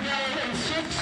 2006